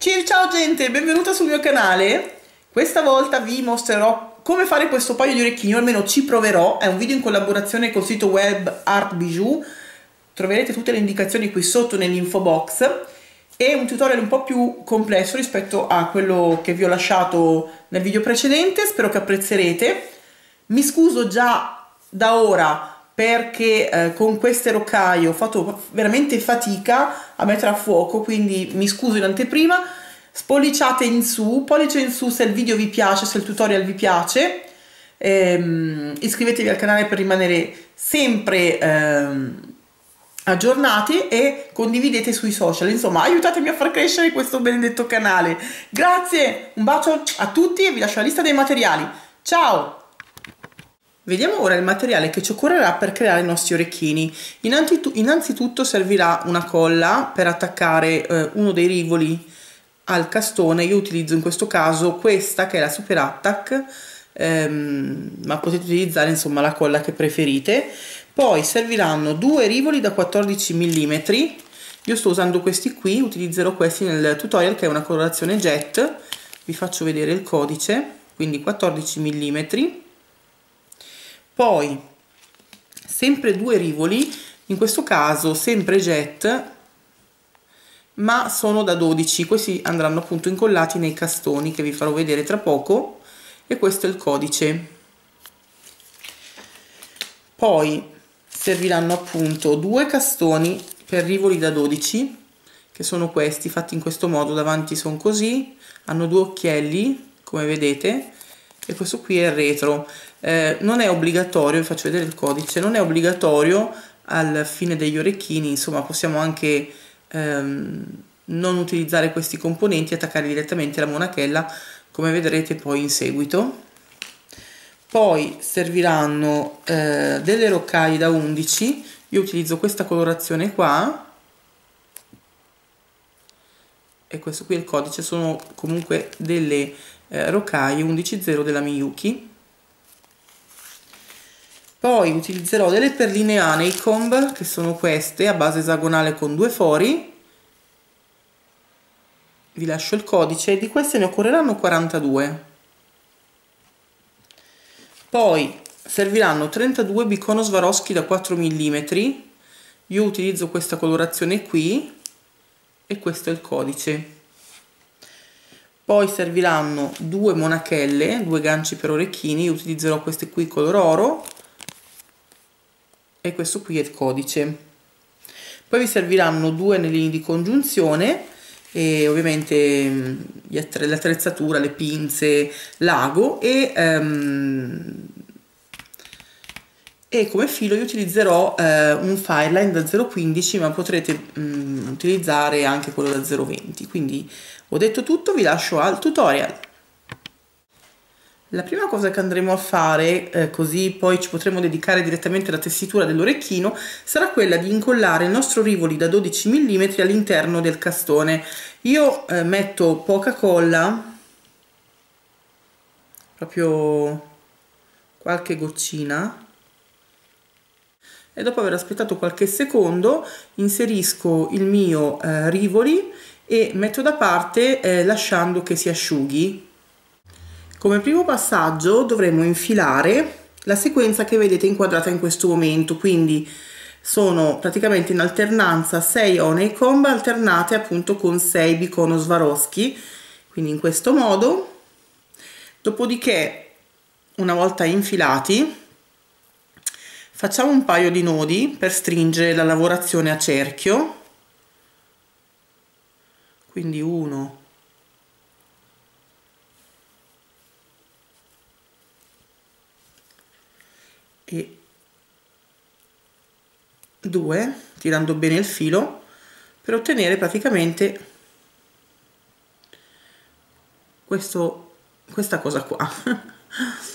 Ciao gente, benvenuta sul mio canale. Questa volta vi mostrerò come fare questo paio di orecchini, o almeno ci proverò. È un video in collaborazione col sito web Art Bijou. Troverete tutte le indicazioni qui sotto nell'info box. È un tutorial un po' più complesso rispetto a quello che vi ho lasciato nel video precedente, spero che apprezzerete. Mi scuso già da ora perché eh, con queste rocaie ho fatto veramente fatica a mettere a fuoco, quindi mi scuso in anteprima. Spolliciate in su, pollice in su se il video vi piace, se il tutorial vi piace. Ehm, iscrivetevi al canale per rimanere sempre ehm, aggiornati e condividete sui social. Insomma, aiutatemi a far crescere questo benedetto canale. Grazie, un bacio a tutti e vi lascio la lista dei materiali. Ciao! Vediamo ora il materiale che ci occorrerà per creare i nostri orecchini. Innanzitutto servirà una colla per attaccare eh, uno dei rivoli al castone. Io utilizzo in questo caso questa che è la Super Attack, ehm, ma potete utilizzare insomma la colla che preferite. Poi serviranno due rivoli da 14 mm. Io sto usando questi qui, utilizzerò questi nel tutorial che è una colorazione jet. Vi faccio vedere il codice, quindi 14 mm poi sempre due rivoli in questo caso sempre jet ma sono da 12 questi andranno appunto incollati nei castoni che vi farò vedere tra poco e questo è il codice. Poi serviranno appunto due castoni per rivoli da 12 che sono questi fatti in questo modo davanti sono così hanno due occhielli come vedete e questo qui è il retro eh, non è obbligatorio vi faccio vedere il codice non è obbligatorio al fine degli orecchini insomma possiamo anche ehm, non utilizzare questi componenti attaccare direttamente la monachella come vedrete poi in seguito. Poi serviranno eh, delle rocaie da 11 io utilizzo questa colorazione qua. E questo qui è il codice sono comunque delle eh, rocaie 11.0 della Miyuki poi utilizzerò delle perline honeycomb che sono queste a base esagonale con due fori. Vi lascio il codice. Di queste ne occorreranno 42 poi serviranno 32 bicono Swarovski da 4 mm io utilizzo questa colorazione qui e questo è il codice. Poi serviranno due monachelle, due ganci per orecchini, utilizzerò queste qui color oro e questo qui è il codice. Poi vi serviranno due anellini di congiunzione e ovviamente mm, l'attrezzatura, le pinze, l'ago e, um, e come filo io utilizzerò uh, un fireline da 0,15 ma potrete um, utilizzare anche quello da 0,20 quindi ho detto tutto, vi lascio al tutorial. La prima cosa che andremo a fare, eh, così poi ci potremo dedicare direttamente alla tessitura dell'orecchino, sarà quella di incollare il nostro rivoli da 12 mm all'interno del castone. Io eh, metto poca colla, proprio qualche goccina, e dopo aver aspettato qualche secondo inserisco il mio eh, rivoli e metto da parte eh, lasciando che si asciughi. Come primo passaggio dovremo infilare la sequenza che vedete inquadrata in questo momento, quindi sono praticamente in alternanza 6 Honeycomb alternate appunto con 6 Bicono Swarovski, quindi in questo modo. Dopodiché, una volta infilati, facciamo un paio di nodi per stringere la lavorazione a cerchio quindi 1 2 tirando bene il filo per ottenere praticamente questo, questa cosa qua.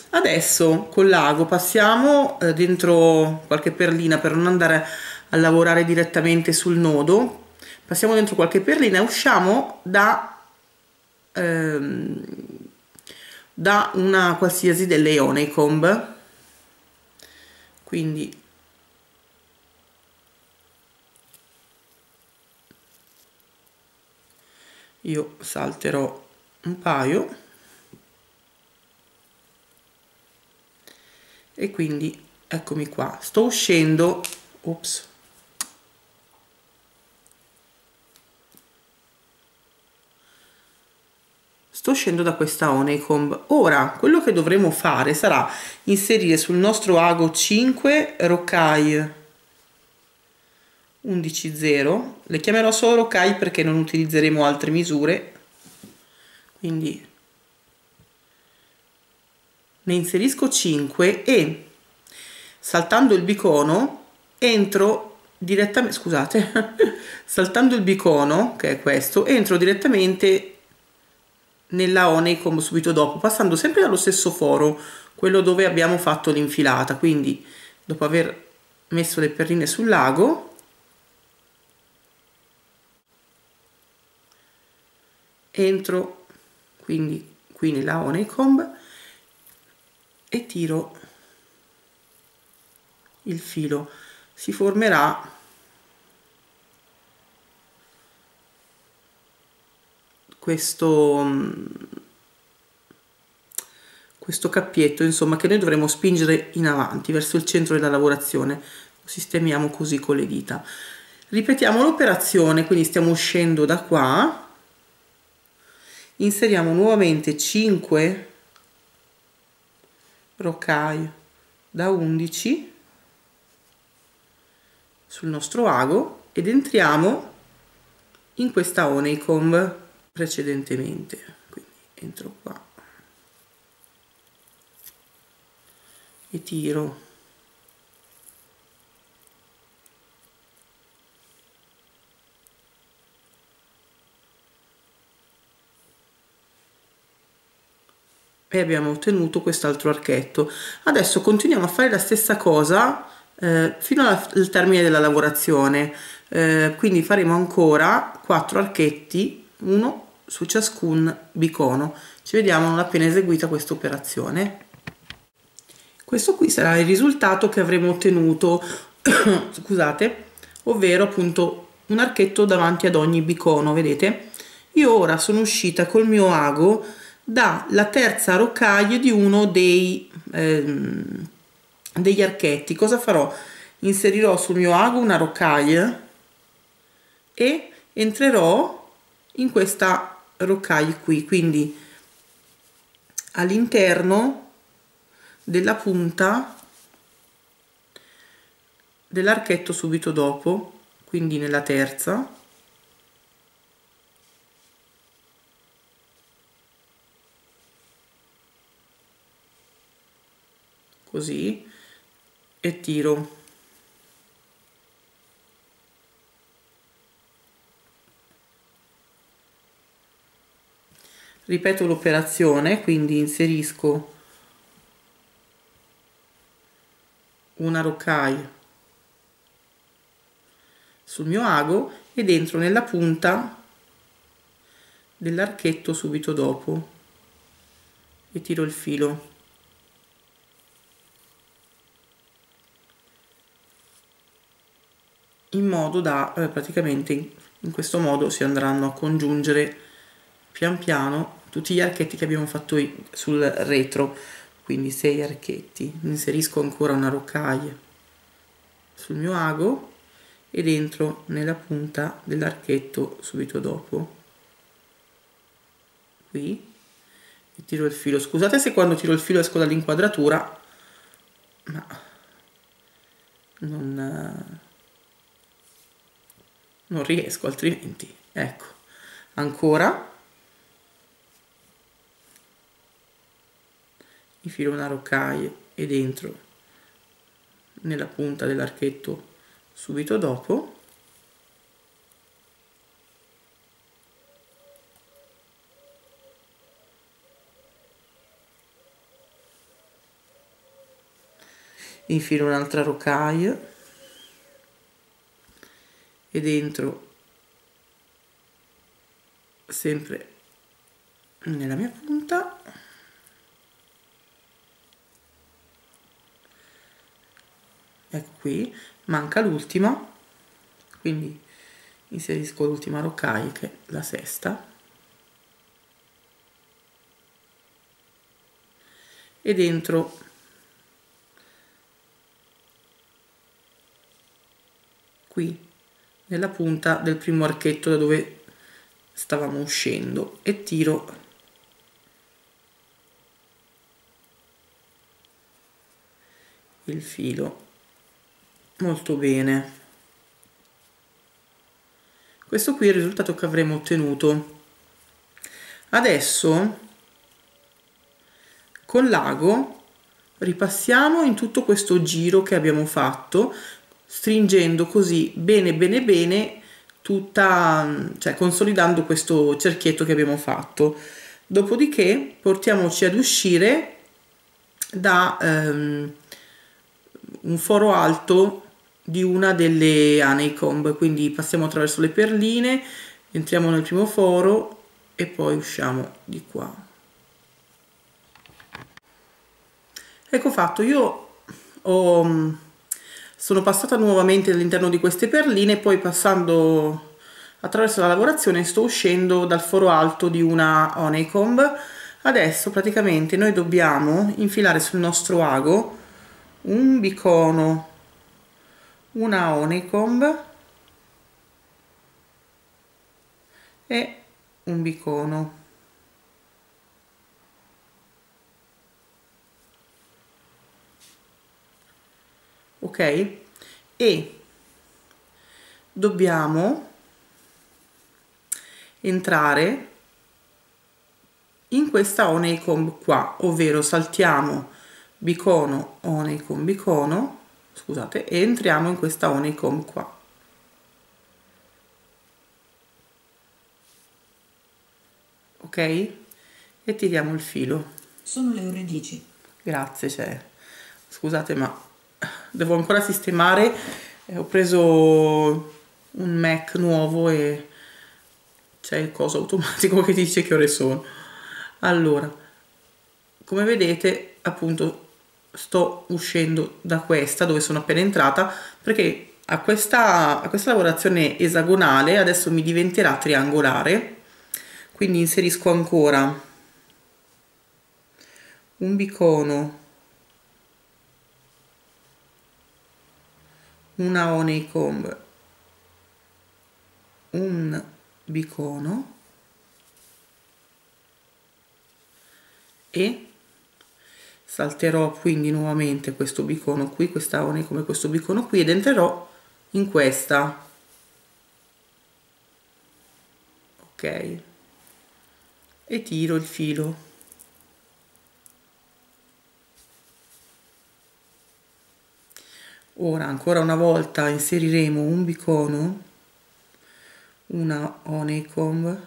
Adesso con l'ago passiamo eh, dentro qualche perlina per non andare a lavorare direttamente sul nodo. Passiamo dentro qualche perlina e usciamo da, ehm, da una qualsiasi delle Honeycomb. Quindi io salterò un paio. E quindi eccomi qua. Sto uscendo. Ops sto uscendo da questa Honeycomb. Ora quello che dovremo fare sarà inserire sul nostro ago 5 rocaille 11.0 le chiamerò solo rocaille perché non utilizzeremo altre misure. Quindi ne inserisco 5 e saltando il bicono entro direttamente scusate saltando il bicono che è questo entro direttamente nella Honeycomb subito dopo passando sempre dallo stesso foro quello dove abbiamo fatto l'infilata. Quindi dopo aver messo le perline sul lago entro quindi qui nella Honeycomb e tiro il filo. Si formerà questo questo cappietto insomma che noi dovremo spingere in avanti verso il centro della lavorazione. Lo sistemiamo così con le dita. Ripetiamo l'operazione quindi stiamo uscendo da qua inseriamo nuovamente 5 rocaille da 11 sul nostro ago ed entriamo in questa honeycomb precedentemente. Quindi entro qua e tiro e abbiamo ottenuto quest'altro archetto. Adesso continuiamo a fare la stessa cosa eh, fino al termine della lavorazione. Eh, quindi faremo ancora 4 archetti uno su ciascun bicono. Ci vediamo non appena eseguita questa operazione. Questo qui sarà il risultato che avremo ottenuto scusate ovvero appunto un archetto davanti ad ogni bicono vedete? Io ora sono uscita col mio ago dalla terza rocaille di uno dei, ehm, degli archetti. Cosa farò? Inserirò sul mio ago una rocaille e entrerò in questa rocaille qui, quindi all'interno della punta dell'archetto subito dopo, quindi nella terza così e tiro. Ripeto l'operazione quindi inserisco una rocaille sul mio ago e dentro nella punta dell'archetto subito dopo e tiro il filo in modo da eh, praticamente in questo modo si andranno a congiungere pian piano tutti gli archetti che abbiamo fatto sul retro. Quindi 6 archetti. Inserisco ancora una rocaille sul mio ago e dentro nella punta dell'archetto subito dopo. Qui. E tiro il filo. Scusate se quando tiro il filo esco dall'inquadratura ma non non riesco altrimenti ecco. Ancora. Infilo una rocaille e dentro nella punta dell'archetto subito dopo. Infilo un'altra rocaille e dentro sempre nella mia punta ecco qui manca l'ultima quindi inserisco l'ultima rocaille che è la sesta. E dentro qui nella punta del primo archetto da dove stavamo uscendo. E tiro. Il filo. Molto bene. Questo qui è il risultato che avremo ottenuto. Adesso con l'ago ripassiamo in tutto questo giro che abbiamo fatto stringendo così bene bene bene tutta cioè consolidando questo cerchietto che abbiamo fatto. Dopodiché portiamoci ad uscire da um, un foro alto di una delle honeycomb quindi passiamo attraverso le perline entriamo nel primo foro e poi usciamo di qua. Ecco fatto io ho, sono passata nuovamente all'interno di queste perline poi passando attraverso la lavorazione sto uscendo dal foro alto di una honeycomb. Adesso praticamente noi dobbiamo infilare sul nostro ago un bicono una honeycomb e un bicono ok? E dobbiamo entrare in questa honeycomb qua ovvero saltiamo bicono honeycomb bicono scusate e entriamo in questa honeycomb qua. Ok? E tiriamo il filo. Sono le ore 10 grazie cioè scusate ma devo ancora sistemare. Eh, ho preso un mac nuovo e c'è il coso automatico che dice che ore sono. Allora come vedete appunto sto uscendo da questa dove sono appena entrata perché a questa, a questa lavorazione esagonale adesso mi diventerà triangolare quindi inserisco ancora un bicono una honeycomb un bicono e salterò quindi nuovamente questo bicono qui questa one come questo bicono qui ed entrerò in questa. Ok. E tiro il filo ora ancora una volta inseriremo un bicono una honeycomb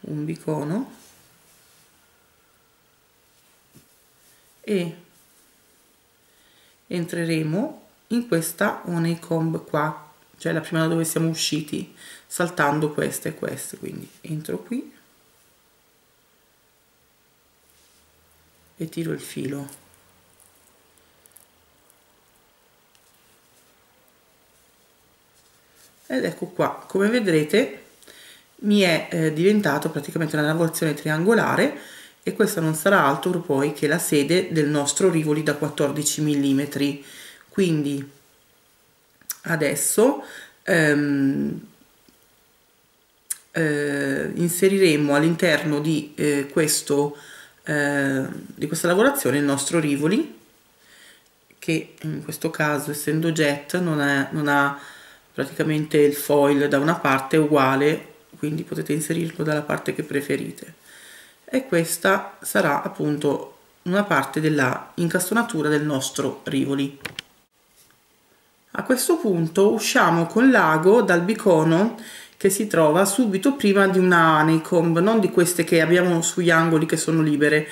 un bicono e entreremo in questa honeycomb qua cioè la prima da dove siamo usciti saltando queste e queste. Quindi entro qui e tiro il filo ed ecco qua come vedrete mi è eh, diventato praticamente una lavorazione triangolare e questa non sarà altro poi che la sede del nostro rivoli da 14 mm quindi adesso ehm, eh, inseriremo all'interno di, eh, questo, eh, di questa lavorazione il nostro rivoli che in questo caso essendo jet non, è, non ha praticamente il foil da una parte uguale quindi potete inserirlo dalla parte che preferite e questa sarà appunto una parte della incastonatura del nostro rivoli. A questo punto usciamo con l'ago dal bicono che si trova subito prima di una honeycomb, non di queste che abbiamo sugli angoli che sono libere,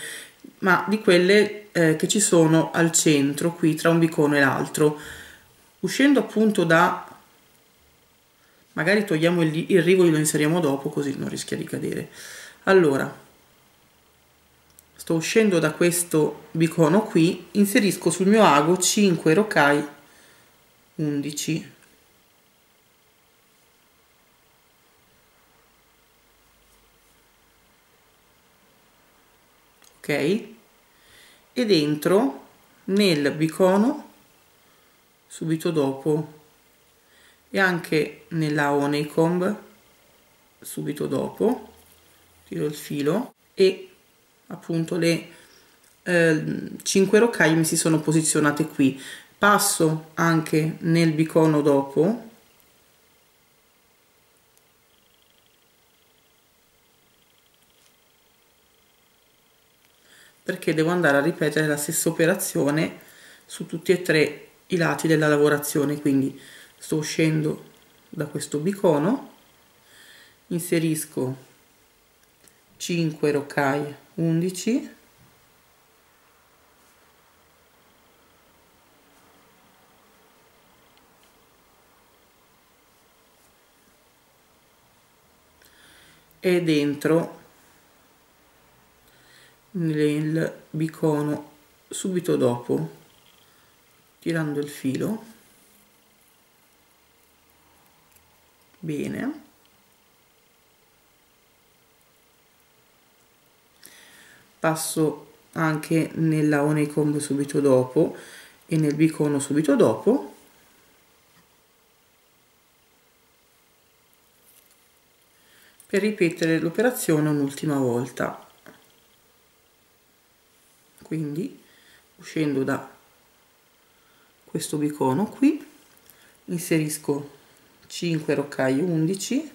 ma di quelle eh, che ci sono al centro, qui tra un bicono e l'altro. Uscendo appunto da... magari togliamo il, il e lo inseriamo dopo così non rischia di cadere. Allora, sto uscendo da questo bicono qui inserisco sul mio ago 5 rocai 11 ok e dentro nel bicono subito dopo e anche nella honeycomb subito dopo tiro il filo e appunto le eh, 5 rocaille mi si sono posizionate qui. Passo anche nel bicono dopo. Perché devo andare a ripetere la stessa operazione su tutti e tre i lati della lavorazione quindi sto uscendo da questo bicono inserisco 5 rocaille 11 e dentro nel bicono subito dopo tirando il filo bene. Passo anche nella honeycomb subito dopo e nel bicono subito dopo. Per ripetere l'operazione un'ultima volta. Quindi uscendo da questo bicono qui inserisco 5 roccai 11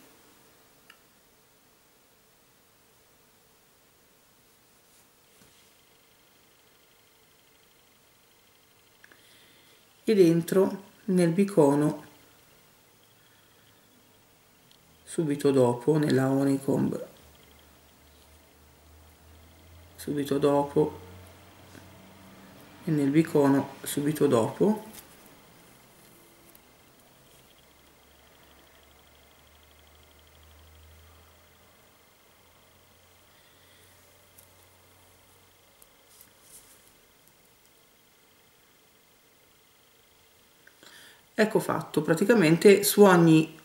e dentro nel bicono subito dopo nella honeycomb. Subito dopo e nel bicono subito dopo ecco fatto praticamente su ogni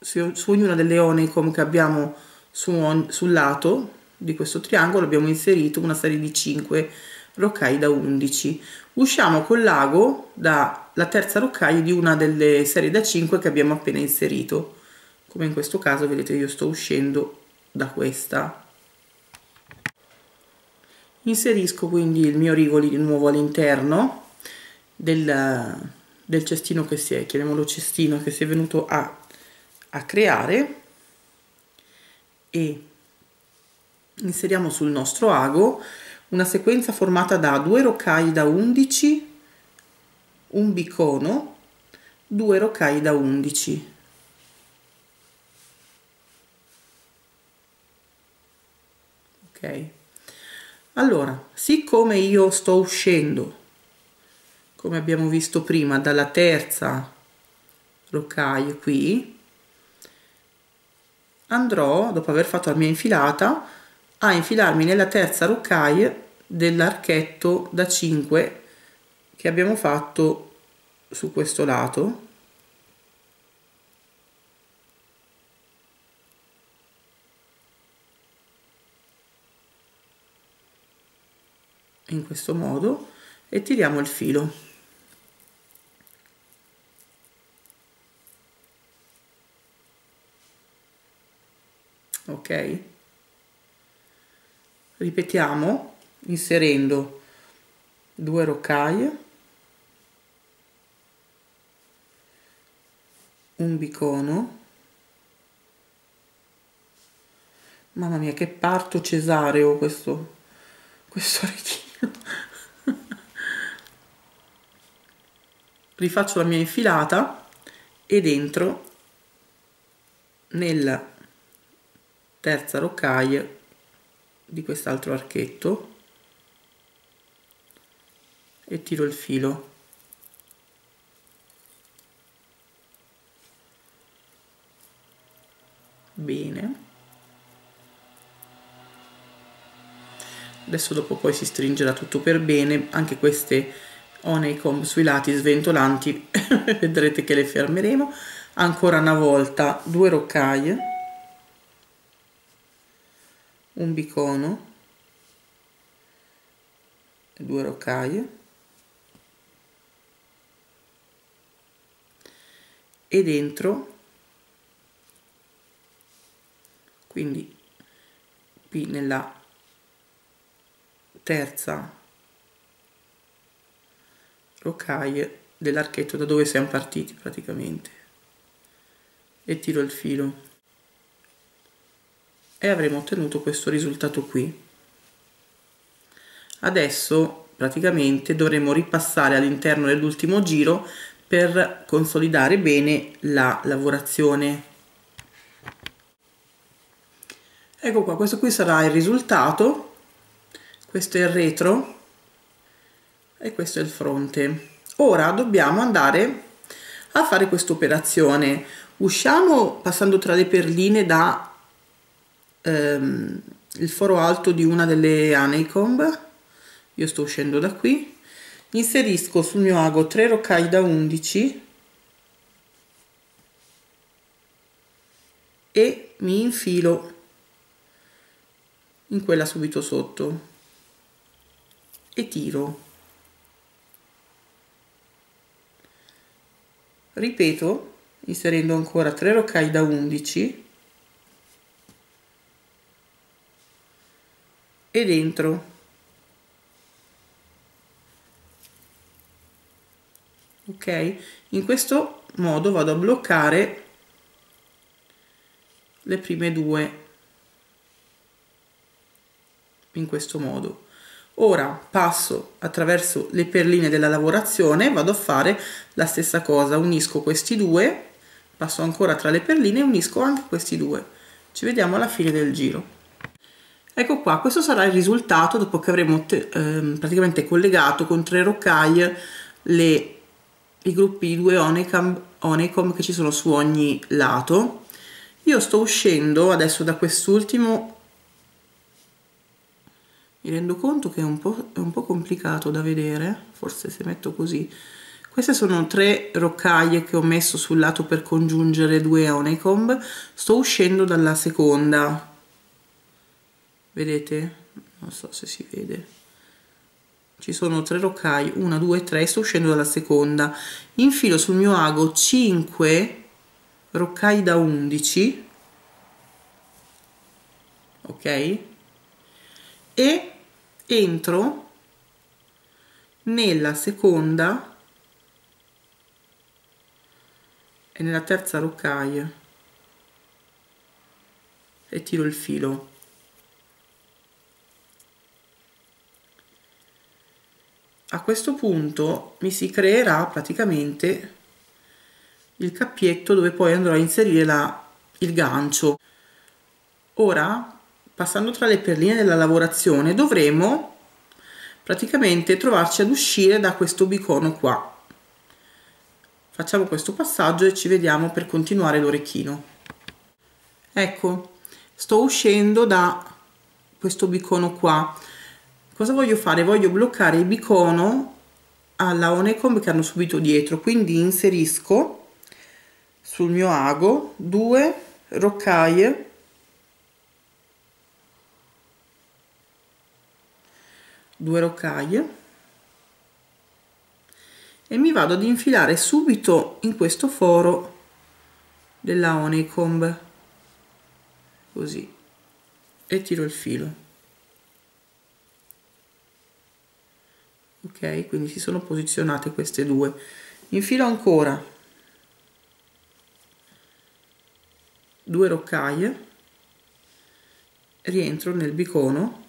su, su ognuna delle honeycomb che abbiamo su, sul lato di questo triangolo abbiamo inserito una serie di 5 roccai da 11 usciamo col lago dalla terza roccaia di una delle serie da 5 che abbiamo appena inserito. Come in questo caso vedete io sto uscendo da questa. Inserisco quindi il mio rigoli di nuovo all'interno del, del cestino che si è chiamiamolo cestino che si è venuto a, a creare e inseriamo sul nostro ago una sequenza formata da due roccai da 11, un bicono, due roccai da 11. Ok? Allora, siccome io sto uscendo, come abbiamo visto prima, dalla terza roccaio qui, andrò, dopo aver fatto la mia infilata, a infilarmi nella terza rocaille dell'archetto da 5 che abbiamo fatto su questo lato. In questo modo e tiriamo il filo ok? Ripetiamo inserendo due rocaille un bicono. Mamma mia che parto cesareo questo questo retino rifaccio la mia infilata e dentro nella terza roccaia di quest'altro archetto e tiro il filo. Bene. Adesso dopo poi si stringerà tutto per bene anche queste honeycomb sui lati sventolanti vedrete che le fermeremo. Ancora una volta due roccaie un bicono due rocaille e dentro quindi qui nella terza rocaille dell'archetto da dove siamo partiti praticamente. E tiro il filo e avremo ottenuto questo risultato qui. Adesso praticamente dovremo ripassare all'interno dell'ultimo giro per consolidare bene la lavorazione. Ecco qua questo qui sarà il risultato. Questo è il retro e questo è il fronte. Ora dobbiamo andare a fare questa operazione usciamo passando tra le perline da ehm, il foro alto di una delle honeycomb io sto uscendo da qui. Inserisco sul mio ago 3 roccai da 11 e mi infilo in quella subito sotto e tiro. Ripeto inserendo ancora 3 roccai da 11 e dentro. Ok? In questo modo vado a bloccare le prime due. In questo modo. Ora passo attraverso le perline della lavorazione vado a fare la stessa cosa. Unisco questi due passo ancora tra le perline e unisco anche questi due. Ci vediamo alla fine del giro ecco qua questo sarà il risultato dopo che avremo eh, praticamente collegato con tre rocaille le i gruppi di due Honeycomb, Honeycomb che ci sono su ogni lato. Io sto uscendo adesso da quest'ultimo. Mi rendo conto che è un, po', è un po' complicato da vedere forse se metto così. Queste sono tre roccaie che ho messo sul lato per congiungere due honeycomb sto uscendo dalla seconda vedete? Non so se si vede. Ci sono tre roccai 1 2 3 sto uscendo dalla seconda. Infilo sul mio ago 5 roccai da 11 ok? E entro nella seconda e nella terza roccaia e tiro il filo a questo punto mi si creerà praticamente il cappietto dove poi andrò a inserire la, il gancio. Ora passando tra le perline della lavorazione dovremo praticamente trovarci ad uscire da questo bicono qua. Facciamo questo passaggio e ci vediamo per continuare l'orecchino. Ecco sto uscendo da questo bicono qua cosa voglio fare? Voglio bloccare il bicono alla Honeycomb che hanno subito dietro, quindi inserisco sul mio ago due roccaie. Due roccaie. E mi vado ad infilare subito in questo foro della Honeycomb così. E tiro il filo ok quindi si sono posizionate queste due. Infilo ancora. Due roccaie. Rientro nel bicono.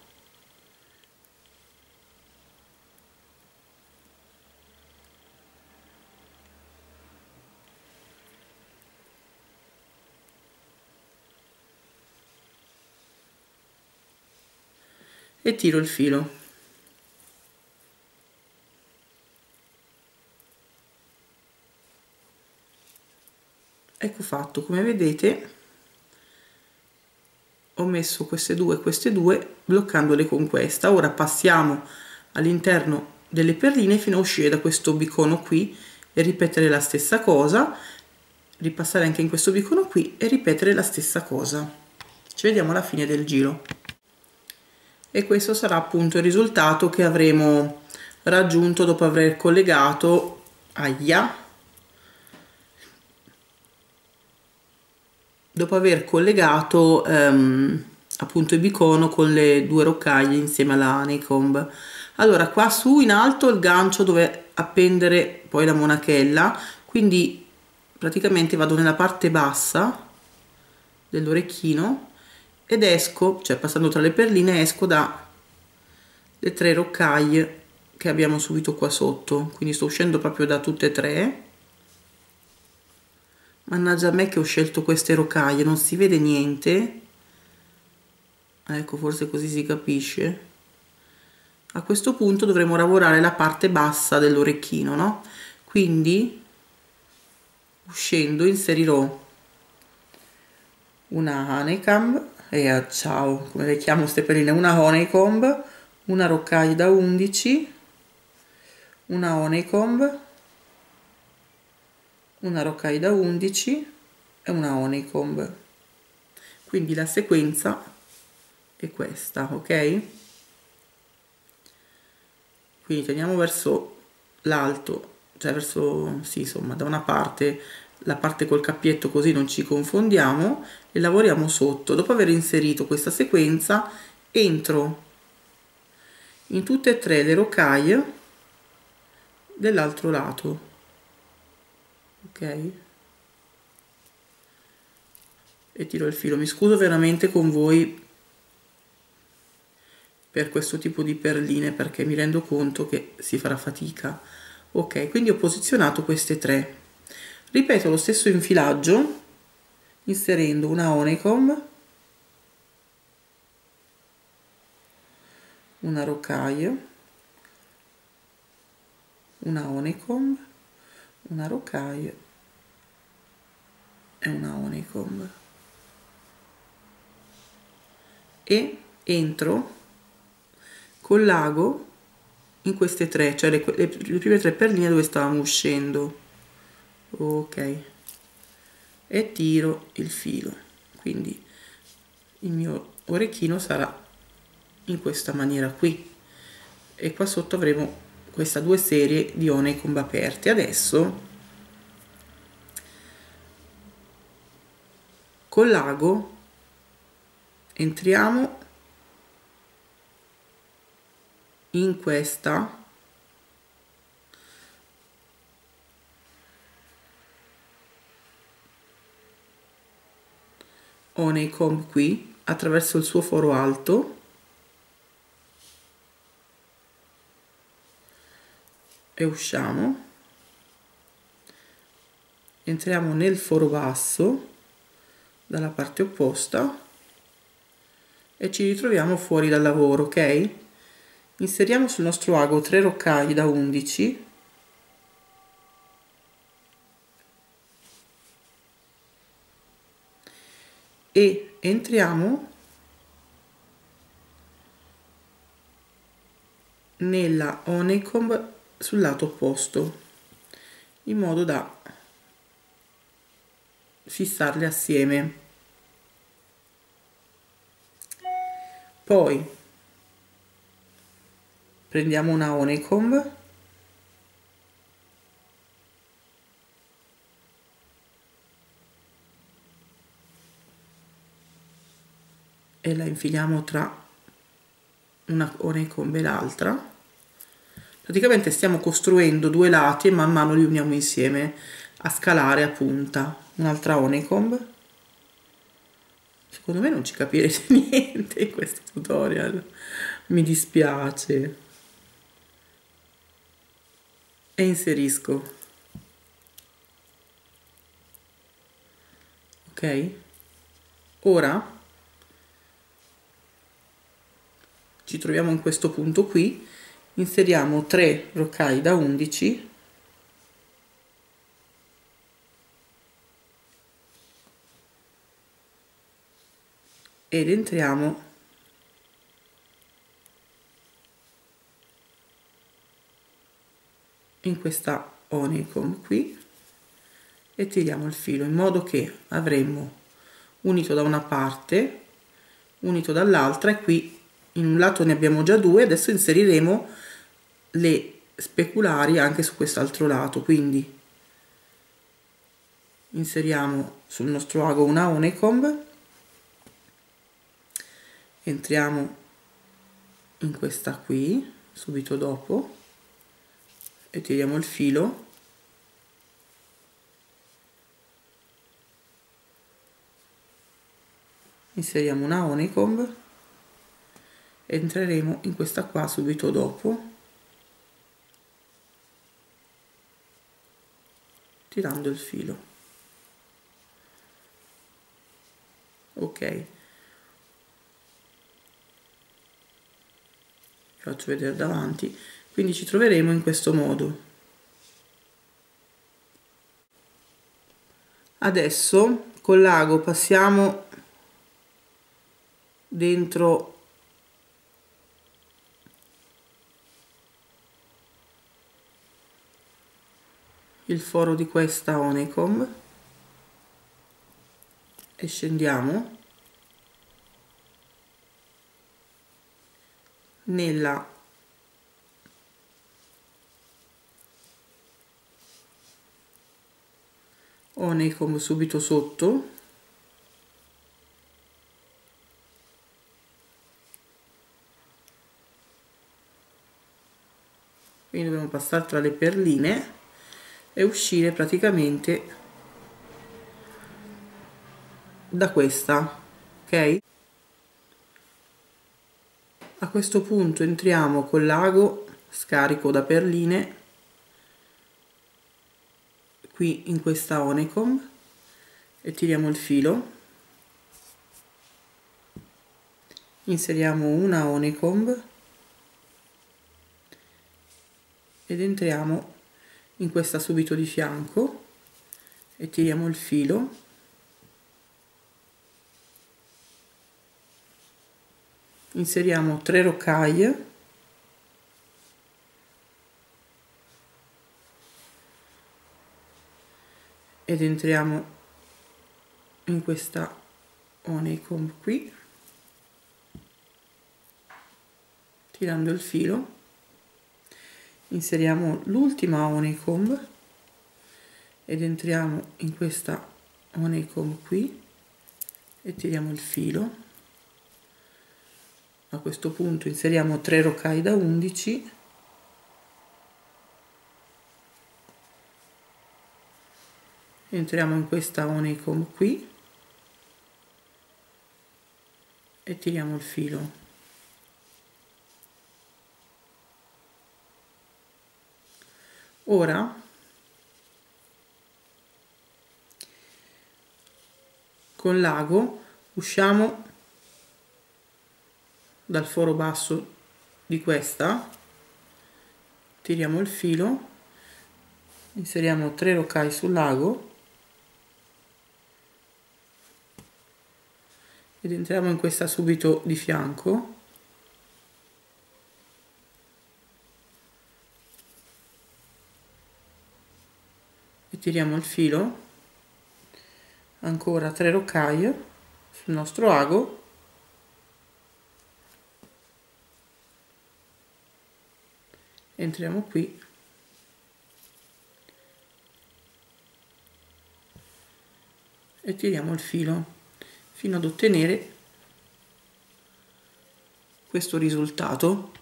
E tiro il filo ecco fatto. Come vedete ho messo queste due queste due bloccandole con questa. Ora passiamo all'interno delle perline fino a uscire da questo bicono qui e ripetere la stessa cosa. Ripassare anche in questo bicono qui e ripetere la stessa cosa. Ci vediamo alla fine del giro. E questo sarà appunto il risultato che avremo raggiunto dopo aver collegato. Aia dopo aver collegato ehm, appunto il bicono con le due roccaglie insieme alla honeycomb allora qua su in alto il gancio dove appendere poi la monachella quindi praticamente vado nella parte bassa dell'orecchino ed esco, cioè passando tra le perline, esco da le tre roccaglie che abbiamo subito qua sotto. Quindi sto uscendo proprio da tutte e tre. Mannaggia a me che ho scelto queste roccaglie, non si vede niente. Ecco, forse così si capisce. A questo punto dovremo lavorare la parte bassa dell'orecchino, no? Quindi uscendo inserirò una honeycomb e a ciao, come le chiamo queste perline, una honeycomb, una roccaglia da 11, una honeycomb, una roccaglia da 11 e una honeycomb. Quindi la sequenza è questa, ok? Quindi teniamo verso l'alto, cioè verso, sì, insomma, da una parte la parte col cappietto così non ci confondiamo e lavoriamo sotto. Dopo aver inserito questa sequenza entro in tutte e tre le rocaille dell'altro lato. Ok? E tiro il filo. Mi scuso veramente con voi per questo tipo di perline perché mi rendo conto che si farà fatica. Ok, quindi ho posizionato queste tre ripeto lo stesso infilaggio inserendo una honeycomb una rocaille una honeycomb una rocaille e una honeycomb. E entro col lago in queste tre cioè le, le, le prime tre perline dove stavamo uscendo. Ok. E tiro il filo. Quindi il mio orecchino sarà in questa maniera qui. E qua sotto avremo questa due serie di honeycomb aperte adesso col lago entriamo in questa Honeycomb qui attraverso il suo foro alto e usciamo. Entriamo nel foro basso dalla parte opposta e ci ritroviamo fuori dal lavoro ok? Inseriamo sul nostro ago 3 roccagli da 11 e entriamo nella honeycomb sul lato opposto in modo da fissarle assieme. Poi prendiamo una honeycomb. E la infiliamo tra una honeycomb e l'altra praticamente stiamo costruendo due lati e man mano li uniamo insieme a scalare a punta. Un'altra honeycomb. Secondo me non ci capirete niente in questo tutorial. Mi dispiace. E inserisco. Ok. Ora ci troviamo in questo punto qui inseriamo 3 roccai da 11 ed entriamo in questa honeycomb qui e tiriamo il filo in modo che avremo unito da una parte unito dall'altra e qui in un lato ne abbiamo già due adesso inseriremo le speculari anche su quest'altro lato quindi inseriamo sul nostro ago una honeycomb entriamo in questa qui subito dopo e tiriamo il filo. Inseriamo una honeycomb entreremo in questa qua subito dopo. Tirando il filo. Ok. Faccio vedere davanti. Quindi ci troveremo in questo modo. Adesso col lago passiamo dentro il foro di questa honeycomb e scendiamo. Nella honeycomb subito sotto. Quindi dobbiamo passare tra le perline e uscire praticamente da questa ok? A questo punto entriamo col lago scarico da perline qui in questa honeycomb e tiriamo il filo. Inseriamo una honeycomb ed entriamo in questa subito di fianco e tiriamo il filo. Inseriamo 3 rocaille. Ed entriamo in questa honeycomb qui tirando il filo inseriamo l'ultima honeycomb ed entriamo in questa honeycomb qui e tiriamo il filo. A questo punto inseriamo 3 rocaille da 11 entriamo in questa honeycomb qui e tiriamo il filo ora con l'ago usciamo dal foro basso di questa tiriamo il filo inseriamo 3 rocaille sul lago ed entriamo in questa subito di fianco e tiriamo il filo ancora 3 rocaille sul nostro ago. Entriamo qui. E tiriamo il filo fino ad ottenere questo risultato.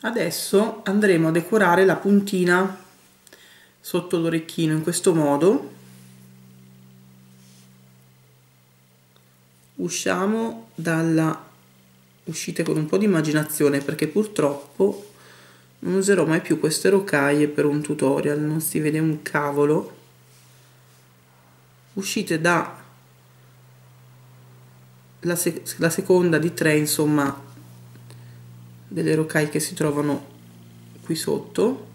Adesso andremo a decorare la puntina sotto l'orecchino in questo modo. Usciamo dalla uscite con un po' di immaginazione perché purtroppo non userò mai più queste rocaille per un tutorial non si vede un cavolo. Uscite da la, sec la seconda di tre insomma delle rocaille che si trovano qui sotto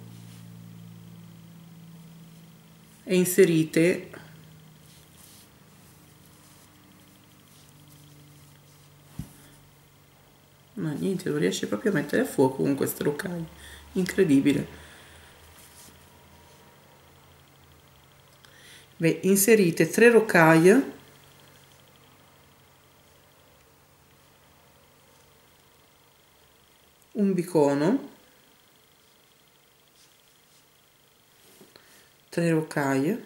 e inserite ma niente non riesce proprio a mettere a fuoco con queste rocaille incredibile. Beh, inserite 3 rocaille un bicono tre rocaie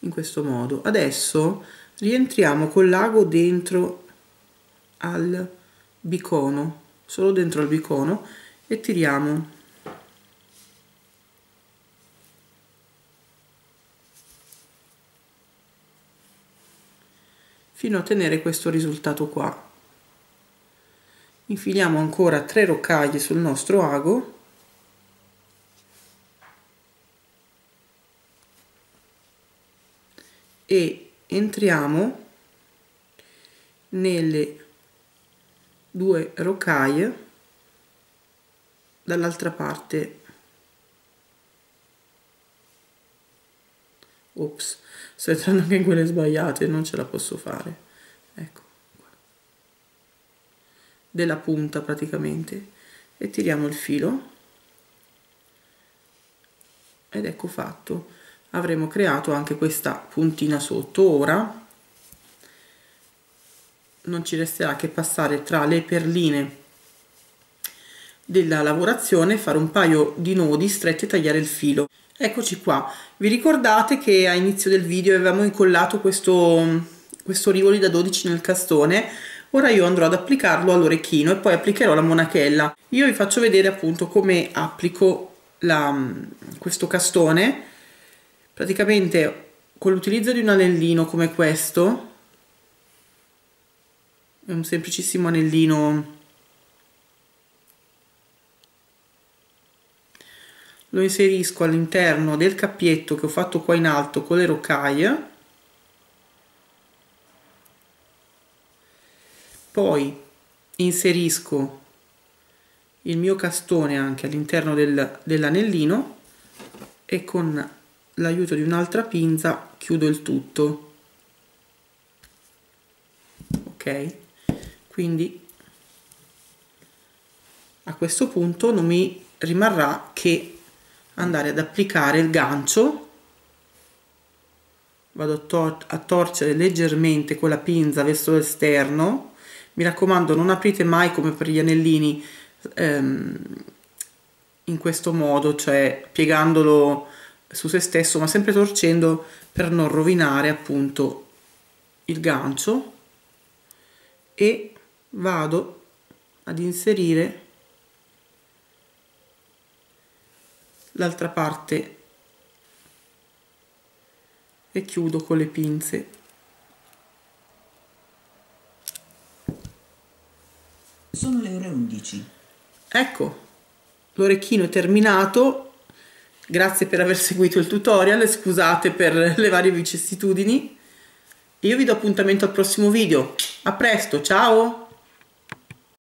in questo modo. Adesso rientriamo col lago dentro al bicono solo dentro al bicono e tiriamo fino a ottenere questo risultato qua. Infiliamo ancora tre roccaglie sul nostro ago. E entriamo nelle due rocaie dall'altra parte ops sto entrando anche in quelle sbagliate non ce la posso fare. Ecco. Della punta praticamente. E tiriamo il filo. Ed ecco fatto. Avremo creato anche questa puntina sotto. Ora non ci resterà che passare tra le perline della lavorazione fare un paio di nodi stretti e tagliare il filo. Eccoci qua. Vi ricordate che a inizio del video avevamo incollato questo, questo rivoli da 12 nel castone? Ora io andrò ad applicarlo all'orecchino e poi applicherò la monachella. Io vi faccio vedere appunto come applico la, questo castone. Praticamente con l'utilizzo di un anellino come questo è un semplicissimo anellino lo inserisco all'interno del cappietto che ho fatto qua in alto con le rocaille poi inserisco il mio castone anche all'interno del, dell'anellino e con l'aiuto di un'altra pinza chiudo il tutto. Ok? Quindi a questo punto non mi rimarrà che andare ad applicare il gancio. Vado a, tor a torcere leggermente con la pinza verso l'esterno. Mi raccomando non aprite mai come per gli anellini ehm, in questo modo cioè piegandolo su se stesso ma sempre torcendo per non rovinare appunto il gancio. E vado ad inserire l'altra parte e chiudo con le pinze sono le ore 11 ecco l'orecchino è terminato Grazie per aver seguito il tutorial, scusate per le varie vicissitudini. Io vi do appuntamento al prossimo video. A presto, ciao!